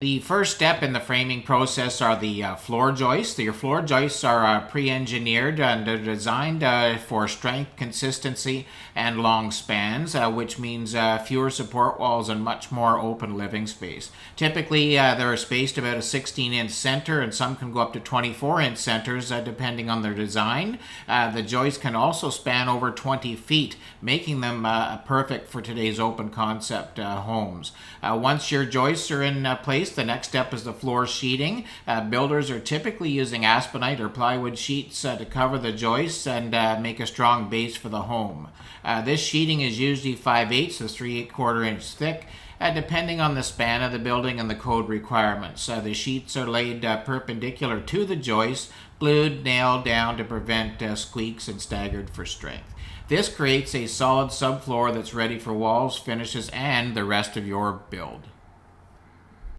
The first step in the framing process are the uh, floor joists. Your floor joists are uh, pre-engineered and they're designed uh, for strength, consistency, and long spans, uh, which means uh, fewer support walls and much more open living space. Typically, uh, they're spaced about a 16-inch center, and some can go up to 24-inch centers, depending on their design. the joists can also span over 20 feet, making them perfect for today's open concept homes. once your joists are in place, the next step is the floor sheeting. Uh, builders are typically using aspenite or plywood sheets uh, to cover the joists and uh, make a strong base for the home. Uh, this sheeting is usually 5 eighths to 3 8 quarter inch thick. Uh, depending on the span of the building and the code requirements. Uh, the sheets are laid uh, perpendicular to the joists, glued, nailed down to prevent uh, squeaks and staggered for strength. This creates a solid subfloor that's ready for walls, finishes, and the rest of your build.